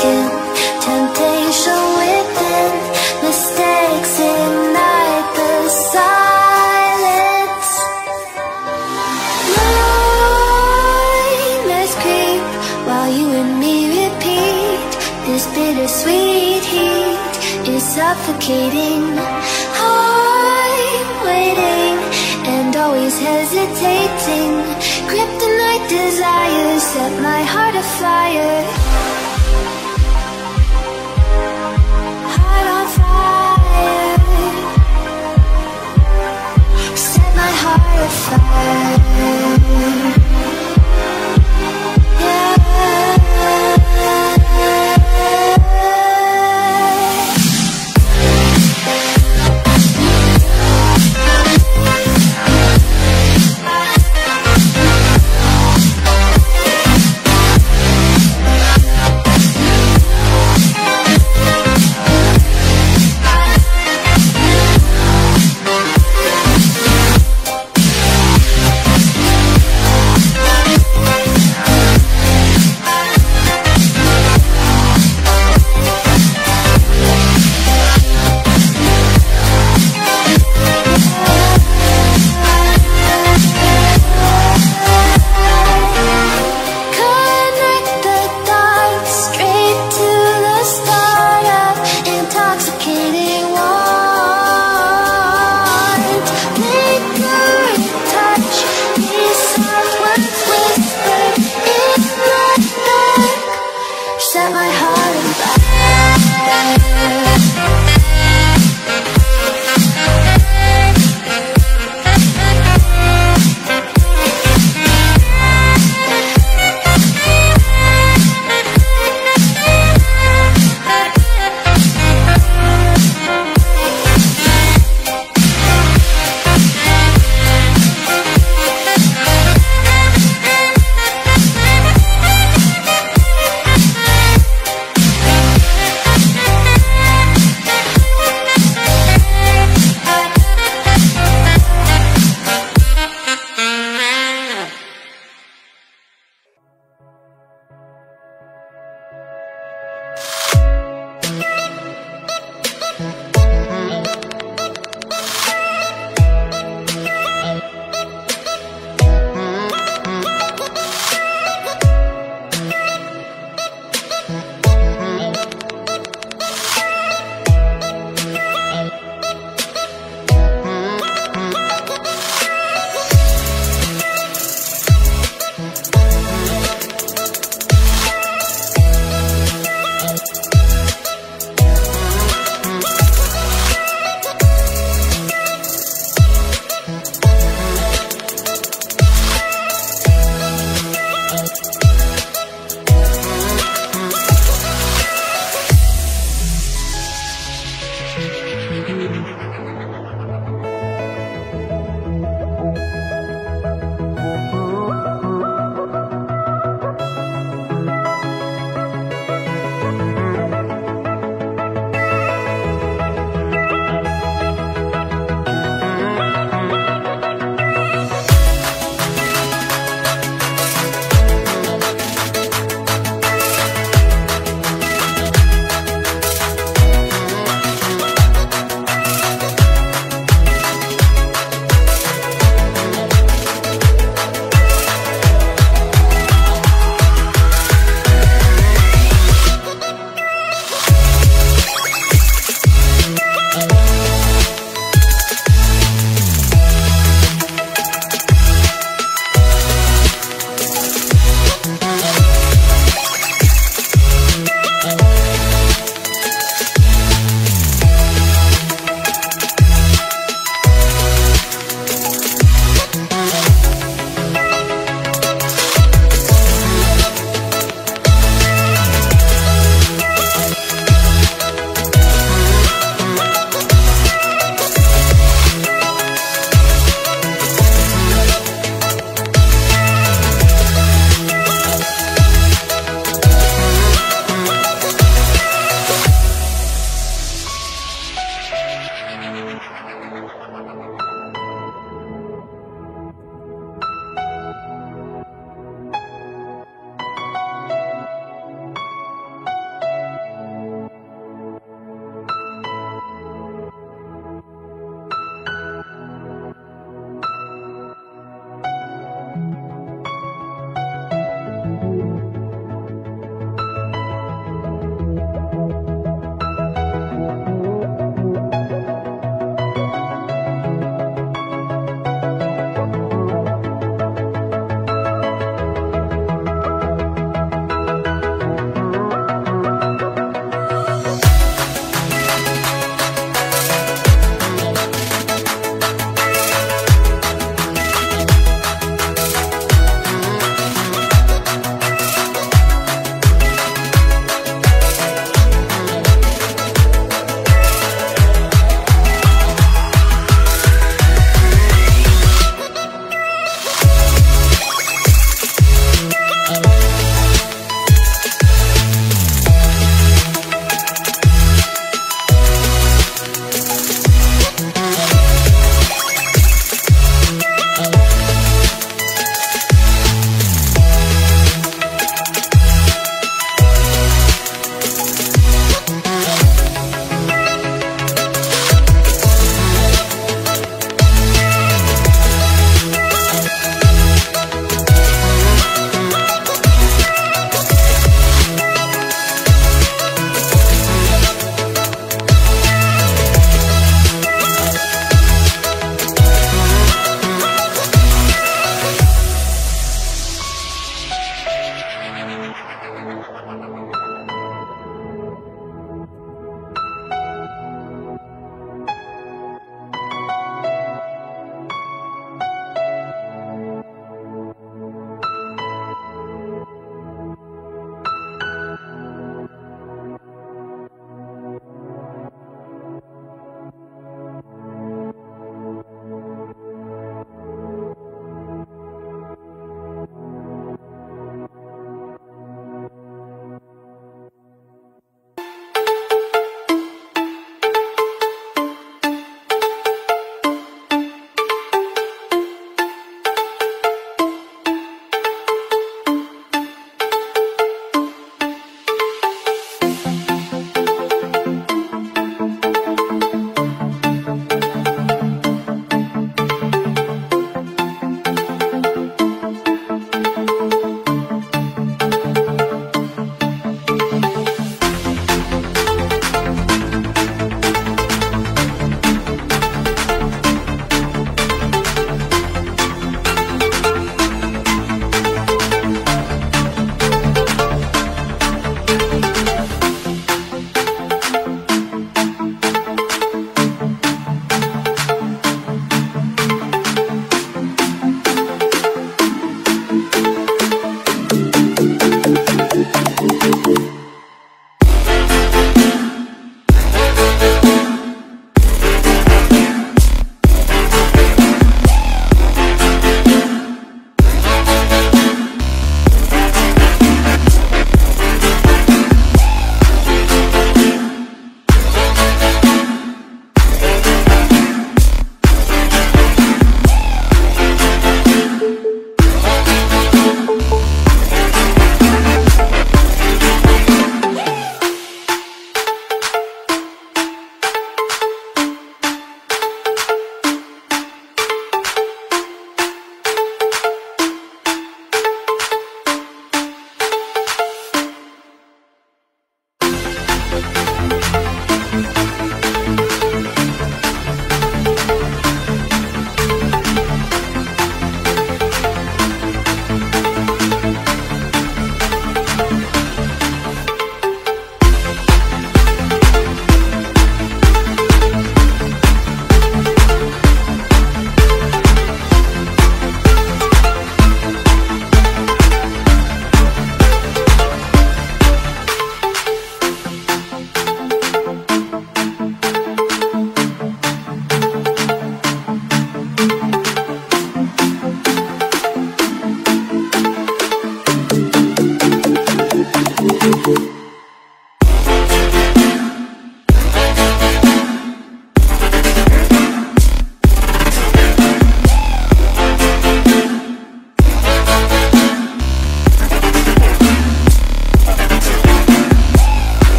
temptation within Mistakes ignite the silence. Nightmares creep while you and me repeat. This bittersweet heat is suffocating. I'm waiting and always hesitating. Kryptonite desires set my heart afire my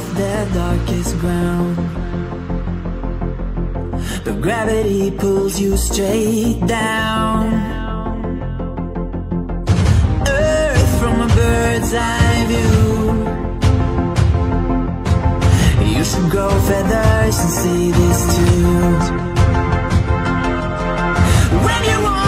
off their darkest ground. The gravity pulls you straight down. Earth from a bird's eye view. You should grow feathers and see this too. When you want.